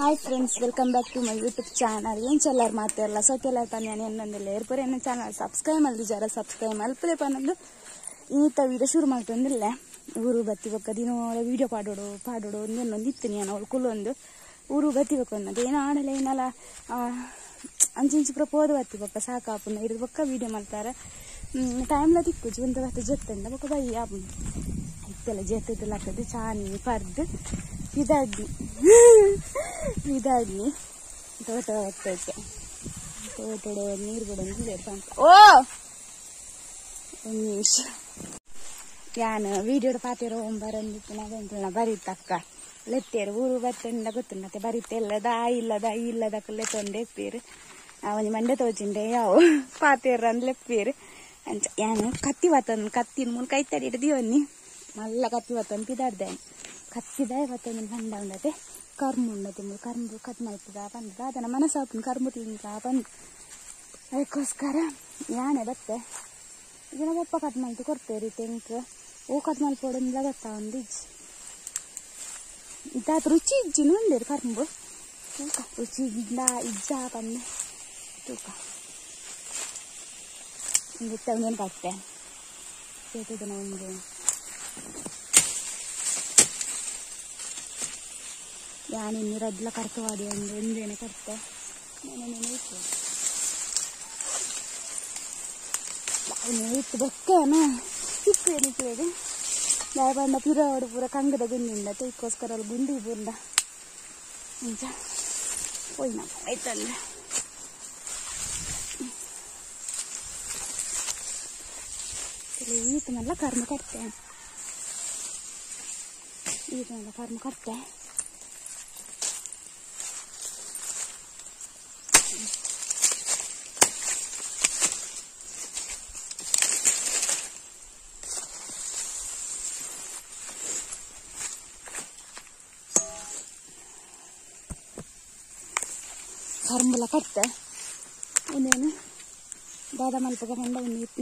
Hi friends welcome back to my YouTube channel ಏನು ಚೆಲ್ಲಾರು ಮಾತಾಡಲ್ಲ ಸೊ ಕೆಲ ತಾನೆ ಏನೊಂದಿಲ್ಲ ಏರ್ಪುರ ಏನೋ ಚಾನಲ್ ಸಬ್ಸ್ಕ್ರೈಬ್ ಮಾಡಿ ಜರ ಸಬ್ಸ್ಕ್ರೈಬ್ ಮಲ್ಪದೆ ಪನ್ನೊಂದು ಈತ ವೀಡಿಯೋ ಶುರು ಮಾಡ್ತಂದಿಲ್ಲ ಊರು ಬತ್ತಿ ಬಕ್ಕ ದಿನ ವಿಡಿಯೋ ಪಾಡೋಡು ಪಾಡೋಡು ಇನ್ನೊಂದು ಇತ್ತು ನಾನು ಅವಳು ಕುಲ್ಲೊಂದು ಊರು ಬತ್ತಿ ಬಕ್ಕ ಅನ್ನೋದು ಏನೋ ಆಡಲ್ಲ, ಏನಲ್ಲ. ಅಂಚಿಂಚು ಪ್ರಪೋದು ಪೋದು ಬತ್ತಿ ಬಕ್ಕ. ಸಾಕಾಪುನ ಇದ್ರ ಬಕ್ಕ ವಿಡಿಯೋ ಮಾಡ್ತಾರೆ. ಟೈಮ್ಲ ತಿಕ್ಕು. ಜೀವಂತ ಬತ್ತ ಜೊತ್ತಂಡ ಬಕ್ಕ ಬೈ ಆಪುನ. ಇತ್ತೆಲ್ಲ ಜೆತ್ತದಲ್ಲ ಆಗ್ತದೆ. ಚಾನಿ, ಪರ್ದು. ಇದಾಗಿ ಇದಾಗಿ ತೋಟ ಹೋಗ್ತೈತೆ ತೋಟ ನೀರು ಒಂದು ಓ! ಒಂದು ನಿಮಿಷ. ಯಾನು ವೀಡಿಯೋಡ್ ಪಾತಿರೋ ಬರಂದಿತ್ತು. ನಾವೆಂತ ಬರೀತಕ್ಕ ಲೆತ್ತೇರು ಊರು ಬತ್ತಂಡ ಗೊತ್ತುಂಡತ್ತೆ ಬರೀತೆ ಇಲ್ಲದ ಆ ಇಲ್ಲದ ಈ ಇಲ್ಲದಕ್ಕ ಲೆತ್ತೊಂಡೆ ಎಪ್ಪೇರು. ಅವನಿ ಮಂಡೆ ತೋಚಿಂಡೆ ಯಾವ ಪಾತೇರ ಅಂದ್ ಲೆಪ್ಪೀರಿ. ಅಂಚ, ಯಾನು ಕತ್ತಿ ವತನ್ ಕತ್ತಿನ ಮುನ್ ಕೈ ತಡಿ ಮಲ್ಲ ಕತ್ತಿ ಬತ್ತನ್ ಪಿದಾಡ್ದೆ. ಕತ್ತಿದಾಯ ಬತ್ತನ್ ಬಂದ ಉಂಡತೆ. ಕರ್ಮು ಉಂಡತೆ ಮುಳು ಕರ್ಮು ಕತ್ ಮಲ್ಪದ ಬಂದ ಅದನ್ನ ಮನಸ್ಸಾಪುನ್ ಕರ್ಮು ತಿಂಕ ಬಂದು. ಅದಕ್ಕೋಸ್ಕರ ಯಾನೆ ಬತ್ತೆ. ಈಗ ನಮ್ಮ ಅಪ್ಪ ಕಟ್ ಮಲ್ತು ಕೊಡ್ತೇರಿ ತೆಂಕ್. ಓ ಕಟ್ ಮಲ್ಪೋಡಿಂದ ಗೊತ್ತಾ ಒಂದು ಇಜ್ಜಿ. ಇದಾದ ರುಚಿ ಇಜ್ಜಿ ನೋಡಿರಿ ಕರ್ಮು? ತೂಕ, ರುಚಿ ಇಲ್ಲ ಇಜ್ಜ ಪನ್ನೆ ತೂಕ. ಇಂಗಿತ್ತ ಒಂದೇನು ಕಟ್ಟೆ ಸೇತದನ ಒಂದು ಯಾನಿನ್ನು ರಡ್ಲ ಕರ್ತವಾಡಿ ಒಂದು ಒಂದೇನೆ ಕರ್ತೆ ನಾನು ಇತ್ತು ಇತ್ತು ಬೆಕ್ಕೇನ ಇತ್ತು ಏನಿತ್ತು ದಾಯ ಬಂದ ಪಿರೋಡು ಪೂರ ಕಂಗದ ಗುಂಡಿಂದ ತೆಕ್ಕೋಸ್ಕರ ಅಲ್ಲಿ ಗುಂಡಿ ಬುಂಡ ಅಂಚ ಹೋಯ್ ನಮ್ಮ ಆಯ್ತಂದ್ರೆ ಈತ ಮಲ್ಲ ಕರ್ಮ ಕಟ್ತೆ ಈತ ಮಲ್ಲ ಕರ್ಮ ಕಟ್ತೆ ಕರ್ಮಲ ಕಟ್ತೆ ಇನ್ನೇನು ದಾದ ಮಲ್ಪಗ ಬಂದ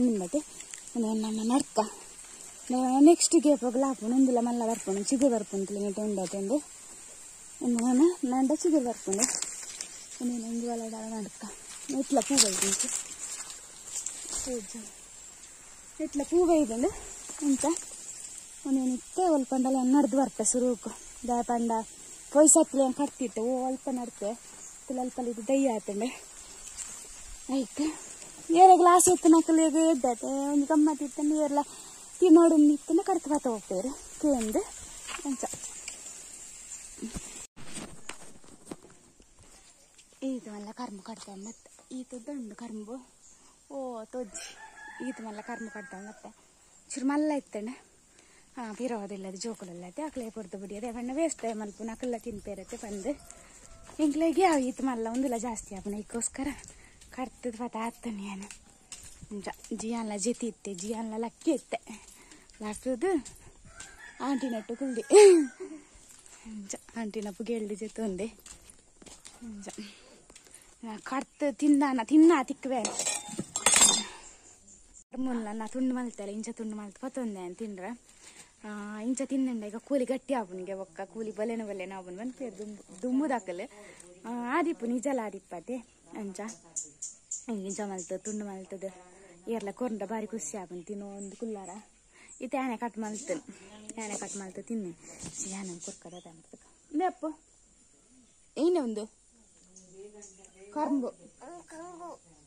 ನಿಮ್ಮತ್ತೆ ಇನ್ನೇನು ನಮ್ಮ ನರ್ಕ. ನೆಕ್ಸ್ಟ್ ಗೇಪಗ ಲಾಪುಣ ಒಂದಿಲ್ಲ ಮಲ್ಲ ಬರ್ಪುಣ ಚಿಗುರು ಬರ್ಪುಂತಿಲ್ಲ ನೆಟ್ಟು ಉಂಡಾತಂದು ಇನ್ನೇನು ನಂಡ ಚಿಗುರು ಬರ್ಪುಂಡು. ಇನ್ನೇನು ಒಂದು ಒಳಡ ನಡ್ಕ. ನೆಟ್ಲ ಪೂ ಬೈದಿಂಚು ನೆಟ್ಲ ಪೂ ಬೈದಂಡು ಅಂತ ಒಂದೇನು ಇತ್ತೆ ಒಲ್ಪಂಡಲ್ಲ ನಡೆದು ಬರ್ತೆ ಸುರುಕು. ದಾಯ ಪಂಡ, ಪೊಯ್ಸತ್ಲಿ ಕಟ್ತಿತ್ತು. ಅಲ್ಪ ನಡ್ತೆ ದೈ ಆತಂಡೆ ಆಯ್ತು. ಏರೆ ಗ್ಲಾಸ್ ಎತ್ತು ನಕಲಿಗೆ ಎದ್ದತೆ ಒಂದು ಗಮ್ಮತ್ ಇತ್ತಂದು ಏರ್ಲ ತಿನ್ನೋಡು ನಿತ್ತಂದು ಕರ್ತು ಬತ್ತ ಹೋಗ್ತೇವೆ ಕೇಂದ್ರ ಅಂಚ ಈತ ಮಲ್ಲ ಕರ್ಮ ಕಟ್ತಾ ಮತ್ತೆ. ಈತ ದಂಡು ಕರ್ಮು. ಓ ತೊಜ್ಜಿ ಈತ ಮಲ್ಲ ಕರ್ಮ ಕಟ್ತಾ ಮತ್ತೆ. ಚುರು ಮಲ್ಲ ಇತ್ತಣ್ಣ. ಹಾಂ ಪಿರೋದಿಲ್ಲ ಅದು ಜೋಕುಲಲ್ಲ. ಅಕ್ಲೆ ಕೊಡ್ತು ಬಿಡಿ. ಅದೇ ಬಣ್ಣ ವೇಸ್ಟ್ ಮಲ್ಪ. ನಕಲ್ಲ ತಿನ್ಪೇರತ್ತೆ ಬಂದು ಎಂಕ್ಲೆಗೆ ಯಾವ ಈತ ಮಲ್ಲ ಒಂದಿಲ್ಲ ಜಾಸ್ತಿ ಆಪನ ಇದಕ್ಕೋಸ್ಕರ ಕಟ್ತದ ಪತ ಆತನೆ ನಾನು ಜ ಜಿಯಾನ್ಲ ಜೆತಿ ಇತ್ತೆ ಜಿಯಾನ್ಲ ಲಕ್ಕಿ ಇತ್ತೆ ಲಾಕ್ತದು ಆಂಟಿ ನಟ್ಟು ಕುಲ್ದಿ ಜ ಆಂಟಿನ ಪುಗೆಳ್ದು ಜೊತೆ ಒಂದೆ ಜ ಕಡ್ತು ತಿಂದಾನ ತಿನ್ನ ತಿಕ್ಕವೆ ಮುಲ್ಲ ನಾ ತುಂಡು ಮಲ್ತಲ್ಲ ಇಂಚ ತುಂಡು ಮಲ್ತು ಪತ್ತೊಂದೆ ಅಂತ ತಿಂದ್ರೆ ಇಂಚ ತಿನ್ನಂಡ ಈಗ ಕೂಲಿ ಗಟ್ಟಿ ಆಪುನಿಗೆ ಒಕ್ಕ ಕೂಲಿ ಬಲೆನ ಬಲೆನ ಆಪುನ್ ಬಂದು ದುಂಬು ದುಂಬುದಾಕಲ್ ಆದಿಪ್ಪು ನಿಜಲ ಆದಿಪ್ಪತೆ ಅಂಚ. ಇಂಚ ಮಲ್ತು ತುಂಡು ಮಲ್ತದ ಏರ್ಲ ಕೊರಂಡ ಬಾರಿ ಖುಷಿ ಆಪುನ್ ತಿನ್ನೋ ಒಂದು ಕುಲ್ಲಾರ. ಈ ತ್ಯಾನೆ ಕಟ್ ಮಲ್ತನ್ ತ್ಯಾನೆ ಕಟ್ ಮಲ್ತು ತಿನ್ನೆ. ಯಾನ ಕುರ್ಕದ ತಂಬ ಬೇಪ್ಪು ಏನೇ ಒಂದು. ಕರ್ಂಬು.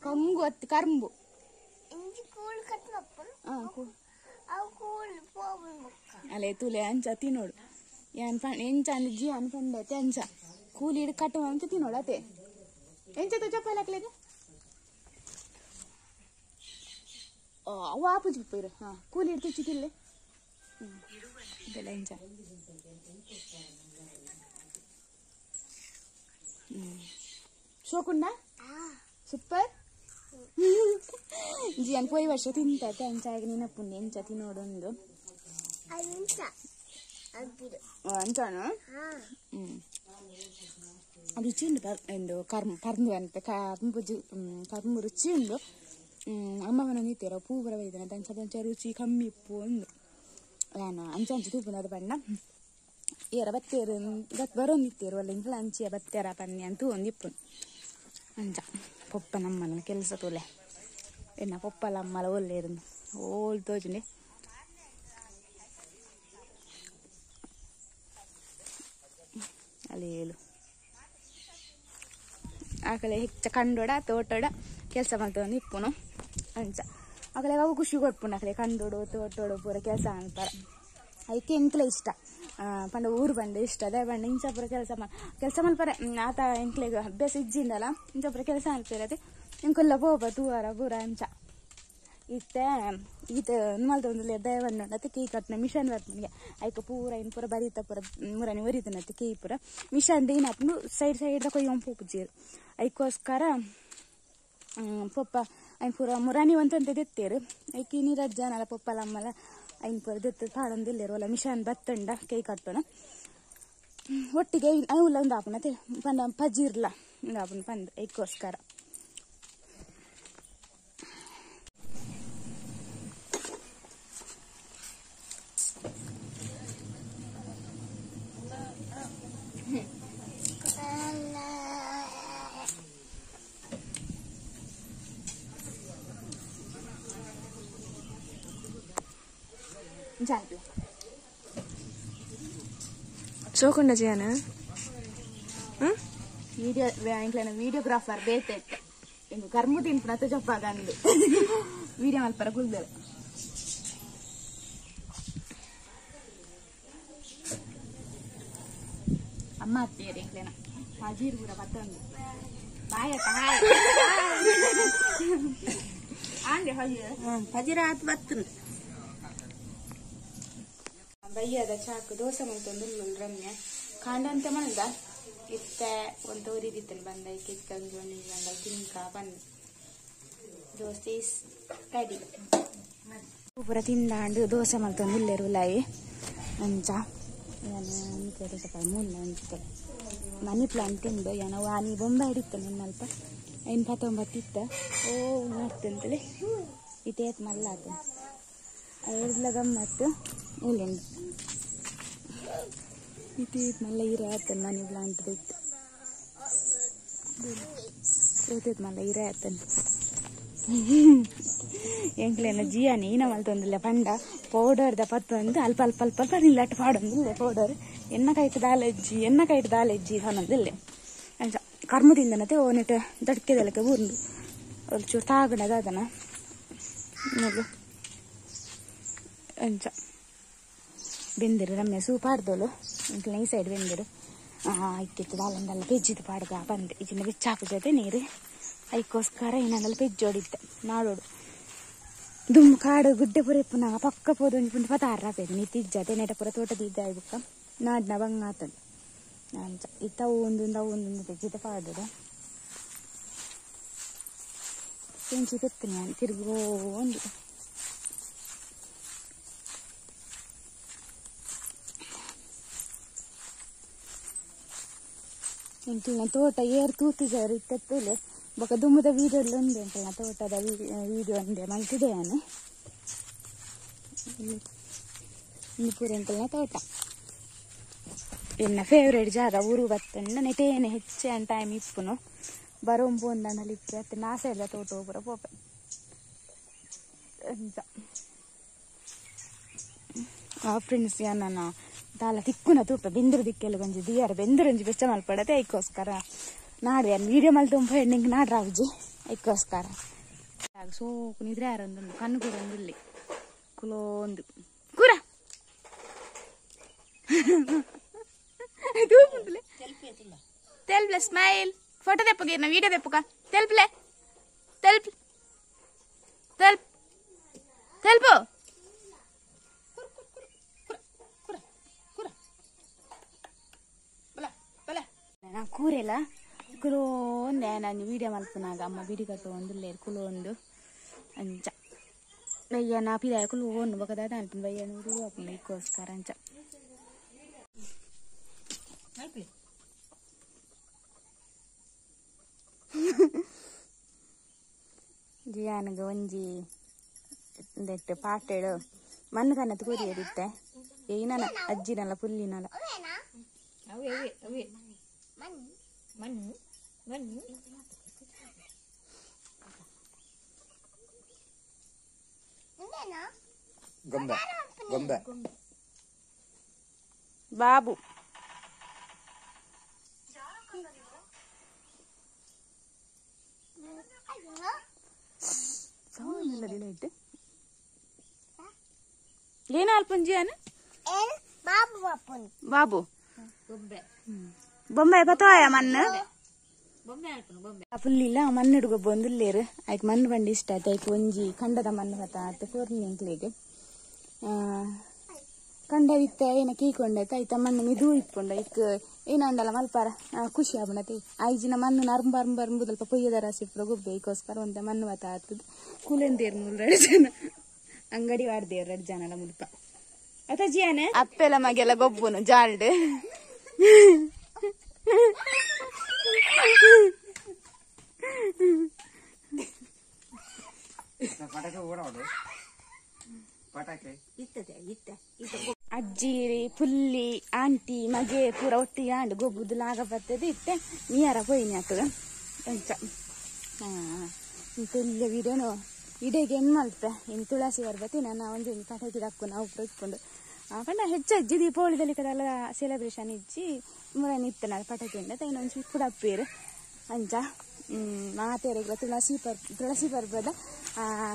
ಕಂಬು ಅತ್ತು ಕರ್ಂಬು. ಹಾಂ ಅಲೆ ತುಲೆ ಅಂಚ ತಿನ್ನೋಡು ಏನ್ ಪಂಡ ಎಂಚ ಅಂದ್ರೆ ಜಿ ಅನ್ ಪಂಡತೆ ಅಂಚ ಕೂಲಿ ಹಿಡ್ ಕಟ್ಟುವ ಅಂತ ತಿನ್ನೋಡು ಅತೆ ಎಂಚ ತು ಚಪ್ಪಲ್ ಜಿಯನ್ ಪೋಯ್ ವರ್ಷ ತಿಂತತೆ ಅಂಚ ಆಗ ನಿನ್ನ ಪುಣ್ಯ ಎಂಚ ತಿನ್ನೋಡೊಂದು ಅಂಚಾನು ಹ್ಮ್ ರುಚಿ ಉಂಡು ಎಂದು ಕರ್ಮ ಕರ್ಮು ಅಂತ ಕರ್ಮು ಕರ್ಮು ರುಚಿ ಉಂಡು ಅಮ್ಮವನ ನಿಂತಿರ ಪೂ ಬರ ಬೈದನ ದಂಚ ದಂಚ ರುಚಿ ಕಮ್ಮಿ ಇಪ್ಪು ಉಂಡು ನಾನು ಅಂಚ ಅಂಚು ತೂಪುನದ ಬಣ್ಣ ಏರ ಬತ್ತೇರು ಗತ್ ಬರೋಂದಿತ್ತೇರು ಅಲ್ಲ ಇಂಕ್ಲ ಅಂಚಿಯ ಬತ್ತೇರ ಪನ್ನಿ ಅಂತೂ ಒಂದಿಪ್ಪು ಅಂಚ ಪೊಪ್ಪ ನಮ್ಮನ ಕೆಲಸ ತೋಲೆ ಎನ್ನ ಪೊಪ್ಪಲ ಅಮ್ಮಲ ಒಳ್ಳೆಯರು ಓಲ್ ತೋಜುಂಡೆ ಅಲ್ಲೇಳು ಆಕಲೆ ಹೆಚ್ಚ ಕಂಡೋಡ ತೋಟೋಡ ಕೆಲಸ ಮಾಡ್ತೇವೆ ಇಪ್ಪುನು ಅಂಚ ಆಕಲೆ ಅವು ಖುಷಿ ಕೊಟ್ಪುಂಡು ಆಕಲೆ ಕಂಡೋಡು ತೋಟೋಡು ಪೂರ ಕೆಲಸ ಅನ್ಪಾರ ಅದಕ್ಕೆ ಎಂಕ್ಲೆ ಇಷ್ಟ ಆ, ಪಂಡ ಊರು ಬಂಡೆ ಇಷ್ಟ ಅದೇ ಬಂದು ಇಂಚ ಪೂರ ಕೆಲಸ ಮಾಡಿ ಕೆಲಸ ಮಲ್ಪರೆ. ಆತ ಎಂಕ್ಲೆಗ್ ಅಭ್ಯಾಸ ಇಜ್ಜಿಂದಲ್ಲ ಇಂಚ ಪೂರ ಕೆಲಸ ಅನ್ಪಿರತ್ತೆ ಇಂಕೊಲ್ಲ ಪೋಪ ತೂವಾರ ಪೂರ ಅಂಚ ಇತ್ತೆ ಈತ ಮಲ್ತ ಒಂದು ಬಂದು ಅತ್ತೆ ಕೀ ಕಟ್ನ ಮಿಷನ್ ಬರ್ತನಿಗೆ ಐಕ ಪೂರ ಇನ್ ಪೂರ ಬರೀತ ಪೂರ ಮುರನಿ ಬರೀತನತ್ತೆ ಕೀ ಪೂರ. ಮಿಷನ್ ದೇನ್ ಹಾಕೊಂಡು ಸೈಡ್ ಸೈಡ್ ಕೊಯ್ಯೊಂದು ಪೂಪು ಜೀರು ಐಕೋಸ್ಕರ ಹ್ಮ್, ಪೊಪ್ಪ ಐನ್ ಪೂರ ಮುರಾನಿ ಒಂತಂತೆ ದೆತ್ತೇರು ಐಕಿ ನೀರಜ್ಜನಲ್ಲ ಜನಲ ಪೊಪ್ಪಲ ಅಮ್ಮಲ ಐನ್ ಪೂರ ದೆತ್ತ ಪಾಡೊಂದಿಲ್ಲೇರು ಮಿಷನ್ ಬತ್ತಂಡ ಕೈ ಕಟ್ಟೋಣ ಒಟ್ಟಿಗೆ ಐವುಲ್ಲ ಒಂದು ಆಪನ ಪಂಡ ಪಜಿರ್ಲ, ಒಂದು ಆಪಣ ಪಂದ್ ಐಕೋಸ್ಕರ చాలు చూకుండా చేయనా? వీడియో ఇంట్లో వీడియోగ్రాఫర్ బేతే ఇంక కర్మ తింటున్నతో చెప్పాదండి వీడియో వాళ్ళ పరకులు అమ్మ అత్తయ్యారు ఇంట్లోనా హజీరు కూడా పత్తండి బాయ్ హాయ్. అండి హజీరా పది రాత్రి పత్తుంది ಬಯ್ಯದ ಚಾಕು ದೋಸೆ ಮಲ್ತೊಂದು ರಮ್ಯ. ಕಾಂಡಂತ ಮಂದ ಇತ್ತೆ ಒಂದು ತೋರಿದಿತ್ತಲ್ಲಿ ಬಂದ ಕಿತ್ಕೊಂಡು ಬಂದ ತಿನ್ಕ ಬಂದ ದೋಸೆ ರೆಡಿ ಪೂರ ತಿಂದಾಂಡು ದೋಸೆ ಮಲ್ತೊಂದು ಇಲ್ಲೇರು ಲಾಯಿ ಅಂಚ. ಮನಿ ಪ್ಲಾಂಟ್ ಉಂಡು ಏನೋ ವಾನಿ ಬೊಂಬೆ ಹಿಡಿತ ನನ್ನಲ್ಪ ಐನ್ ಪತ್ತೊಂಬತ್ತು ಇತ್ತ. ಓ ಮಾಡ್ತಂತಲೇ ಇತೇತ್ ಮಲ್ಲಾತ. ಅದ್ರಲ್ಲ ಗಮ್ಮತ್ತು ಇಲ್ಲಿಂದ ಇದು ಮಲ್ಲ ಇರೆ ಆತನ್ ಮನೆ ಪ್ಲಾಂಟ್ ಇತ್ತು ಓದಿದ್ ಮಲ್ಲ ಇರೆ ಆತನ್. ಎಂಕ್ಲೇನ ಜಿಯಾನಿ ಈನ ಮಲ್ತೊಂದಿಲ್ಲ ಪಂಡ. ಪೌಡರ್ದ ಪತ್ತೊಂದು ಅಲ್ಪ ಅಲ್ಪ ಅಲ್ಪ ಅಲ್ಪ ನಿಲ್ಲಟ್ಟು ಪಾಡೊಂದಿಲ್ಲ ಪೌಡರ್. ಎನ್ನ ಕೈಟ್ ದಾಲೆಜ್ಜಿ ಎನ್ನ ಕೈಟ್ ದಾಲೆಜ್ಜಿ ಅನ್ನೊಂದಿಲ್ಲ ಅಂಚ ಕರ್ಮ ತಿಂದನತೆ ಓನಿಟ್ಟು ದಡ್ಕೆದಲಕ್ಕೆ ಅವ್ರು ಚೂರು ತಾಗಣದ ಅದನ ನೋಡು ಅಂಚ. ಬೆಂದಿರು, ರಮ್ಯ ಸೂಪಾರ್ದೋಳು ಇಂಕಲ್ ಈ ಸೈಡ್ ಬೆಂದಿರು. ಇಕ್ಕಿತ್ತು ದಾಲಂದಲ್ಲ ಪೆಜ್ಜಿದು ಪಾಡ್ಗ ಬಂದೆ. ಈಚಿನ ಬೆಚ್ಚಾಕು ಜೊತೆ ನೀರು. ಐಕೋಸ್ಕರ ಇನ್ನೊಂದಲ್ಲ ಪೆಜ್ಜೋಡಿದ್ದೆ ನಾಡೋಡು ದುಮ್ ಕಾಡು ಗುಡ್ಡೆ ಪುರ ಇಪ್ಪು ಪಕ್ಕ ಪೋದು ಒಂದು ಪುಂಡು ಪತಾರ ಪೇದು ನೀ ತಿಜ್ಜತೆ ನೆಟ ಪುರ ತೋಟದ ಇದ್ದ ಬುಕ್ಕ ನಾಡ್ನ ಬಂಗ ಆತಂದು. ಅಂಚ. ಇತ್ತ ಒಂದೊಂದು ಅವು ಒಂದೊಂದು ಪಾಡೋದು ಕೆಂಚಿ ತೆತ್ತೀನಿ ನಾನು. ತಿರುಗೋ ಒಂದು. ಎಂಕ್ಲಿನ ತೋಟ ಏರ್ ತೂತಿದ್ದಾರೆ ಇತ್ತತ್ತುಲೆ. ಬೊಕ ದುಮ್ಮದ ವೀಡಿಯೋಲ್ಲಿ ಉಂಡು ಉಂಟಲ್ಲ ತೋಟದ ವೀಡಿಯೋ ಒಂದೆ ಮಲ್ತಿದೆ ನಾನು ಇಲ್ಲಿ ಪೂರ ಎಂಕ್ಲಿನ ತೋಟ. ಎನ್ನ ಫೇವ್ರೇಟ್ ಜಾಗ ಊರು ಬತ್ತಂಡ ನೆಟೇನೆ ಹೆಚ್ಚೆ ಟೈಮ್ ಇಪ್ಪುನು. ಬರೋಂಬು ಒಂದಂಡಲ್ಲಿ ಇಪ್ಪು ಅತ್ತೆ ನಾಸ ಇಲ್ಲ ತೋಟ ಪೂರ ಪೋಪೆ. ಆ ಫ್ರೆಂಡ್ಸ್ ನಾನು ದಾಲ ತಿಕ್ಕುನ ತೂಪ ಬೆಂದ್ರು ದಿಕ್ಕೆಲ್ಲ ಗೊಂಜಿ ದಿಯಾರ ಬೆಂದ್ರಂಜಿ ಬೆಚ್ಚ ಮಲ್ಪಡತೆ ಐಕೋಸ್ಕರ ನಾಡು ವಿಡಿಯೋ ವೀಡಿಯೋ ಮಲ್ ತುಂಬ ಹೆಣ್ಣಿಂಗ್ ನಾಡ್ರ ರಾವ್ಜಿ ಐಕೋಸ್ಕರ. ಸೋಕು ನಿದ್ರೆ ಯಾರೊಂದು ಕಣ್ಣು ಕೂಡ ಒಂದು ಇಲ್ಲಿ ಕುಲೋ ಒಂದು. ಕೂರ! ತೆಲ್ಪ್ಲೆ ಸ್ಮೈಲ್. ಫೋಟೋ ತೆಪ್ಪಗೆ ನಾ ವೀಡಿಯೋ ತೆಪ್ಪಕ. ತೆಲ್ಪ್ಲೆ. ತೆಲ್ಪ್. ತೆಲ್ಪ್. ತೆಲ್ಪು. ನಾ ಕೂರೆಲ್ಲ? ಕುಲೋ ಒಂದೆ ನಾನು ವೀಡಿಯೋ ಮಲ್ಪನಾಗ ಅಮ್ಮ ಬಿಡಿ ಕಟ್ಟು ಒಂದು ಲೇರ್ ಕುಲೋ ಒಂದು. ಅಂಚ. ಬಯ್ಯ ನಾ ಪಿದಾಯ ಕುಲು ಒಂದು ಬಗದಾದ ಅನ್ಪನ್ ಬಯ್ಯ ನೂರು ಅಪ್ಪನ ಇಕ್ಕೋಸ್ಕರ ಅಂಚ. ಜಿಯಾನಗ ಒಂಜಿ ದೆಟ್ಟು ಪಾಟೆಡು ಮಣ್ಣು ಕನ್ನತ್ತು ಕೊರಿಯದಿತ್ತೆ ಏನನ ಅಜ್ಜಿನಲ್ಲ ಪುಲ್ಲಿನಲ್ಲ. ಅವೇ ಅವೇ ಅವೇ. ಮಣ್ಣು ಮಣ್ಣು ಗೊಂಬೆ ಗೊಂಬೆ ಬಾಬು ಸೌಂಡ್ ಇಟ್ಟು ಏನು ಅಲ್ಪಂಜಿ ಅನ ಬಾಬು ಬಾಬು ಬೊಂಬೆ ಬೊಂಬೆ ಹಾಕೋಣ ಬೊಂಬೆ. ಫುಲ್ ಇಲ್ಲ ಮಣ್ಣು ಹಿಡ್ಗೊ ಬಂದುಲ್ಲೇರು. ಆಯ್ಕೆ ಮಣ್ಣು ಬಂಡಿ ಇಷ್ಟ ಆಯ್ತು. ಆಯ್ತು ಒಂಜಿ ಖಂಡದ ಮಣ್ಣು ಬತ್ತ ಆಯ್ತು ಫೋರ್ನಿ ಅಂಕ್ಲಿಗೆ ಕಂಡ ಇತ್ತ ಏನ ಕೀಕೊಂಡಾಯ್ತು ಆಯ್ತ ಮಣ್ಣು ಮಿದು ಇಟ್ಕೊಂಡ ಇಕ್ ಏನಂದಲ್ಲ ಮಲ್ಪಾರ? ಖುಷಿ ಆಗ್ಬಿಡತ್ತೆ ಐಜಿನ ಮಣ್ಣು ನರ್ಂಬ ಅರ್ಂಬ ಸ್ವಲ್ಪ ಪೊಯ್ಯದ ರಾಸಿ ಇಟ್ರ ಗೊಬ್ಬೆ. ಈಗೋಸ್ಕರ ಒಂದ ಮಣ್ಣು ಬತ್ತ ಆತದ. ಕೂಲೆಂದೇರ್ ಮೂರು ಜನ. ಅಂಗಡಿ ವಾಡ್ದೇರ್ ಎರಡು ಜನ ಎಲ್ಲ ಮುಲ್ಪ. ಅತ್ತ ಜಿಯಾನೆ ಅಪ್ಪೆಲ್ಲ ಮಗೆಲ್ಲ ಗೊಬ್ಬುನು ಜಾಲ್ಡ್ ಪಟಾಕಿ. ಓಡಾಡು ಪಟಾಕಿ ಇತ್ತದೆ, ಇತ್ತ ಇತ್ತ. ಅಜ್ಜಿ ಪುಲ್ಲಿ, ಆಂಟಿ, ಮಗೆ, ಪೂರ ಒಟ್ಟಿಗೆ ಆಂಡ್ ಗೊಬ್ಬುದು ಲಾಗ ಬರ್ತದೆ, ಇತ್ತೆ. ನೀರ ಪೋಯಿನಿ ಆತದ? ಎಂಚ ಇಲ್ಲಿಯ ವಿಡಿಯೋನು ವಿಡಿಯೋಗೆ ಏನು ಮಲ್ಪೆ ಇನ್ನು ತುಳಸಿ ಬರ್ಬತ್ತಿ ನಾನು ಒಂದು ಪಟಾಕಿ ಹಾಕೊಂಡು ನಾವು ಇಟ್ಕೊಂಡು ಪಂಡ ಹೆಚ್ಚು ಅಜ್ಜಿ ದೀಪಾವಳಿದಲ್ಲಿ ಕದಲ್ಲ ಸೆಲೆಬ್ರೇಷನ್ ಇಜ್ಜಿ ಮುರನ್ ಇತ್ತನ ಪಟಾಕಿ ಉಂಡ ಇನ್ನೊಂದು ಚಿಕ್ಕ ಕುಡಪ್ಪೇರು ಅಂಚ ಮಾತೆರೆಗಳ ತುಳಸಿ ಪರ್, ತುಳಸಿ ಪರ್ಬದ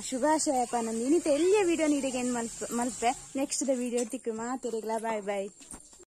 ಶುಭಾಶಯ ಪನಂದಿನಿ. ಎಲ್ಲಿಯ ವಿಡಿಯೋ ನೀಡಿಗೆ ಏನು ಮಲ್ಪೆ ಮಲ್ಪೆ? ನೆಕ್ಸ್ಟ್ ದ ವಿಡಿಯೋ ತಿಕ್ಕು ಮಾತೆರೆಗ್ಲ ಬಾಯ್ ಬಾಯ್